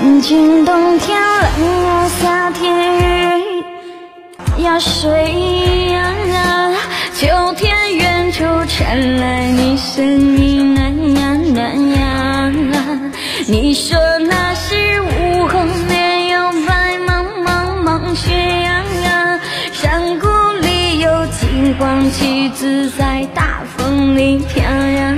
曾经冬天冷啊，夏天雨呀水呀，秋天远处传来你声音啊呀呀呀！你说那是午后，没有白茫茫茫雪呀，山谷里有金黄旗子在大风里飘呀，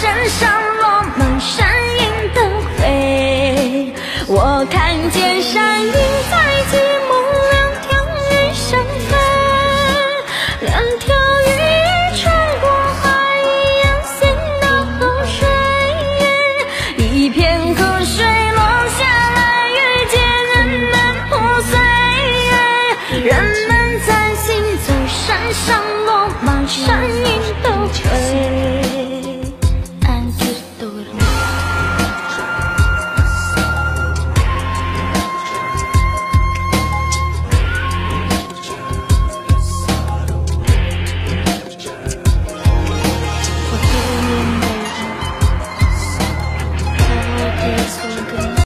身上落满山鹰的灰，我看见山。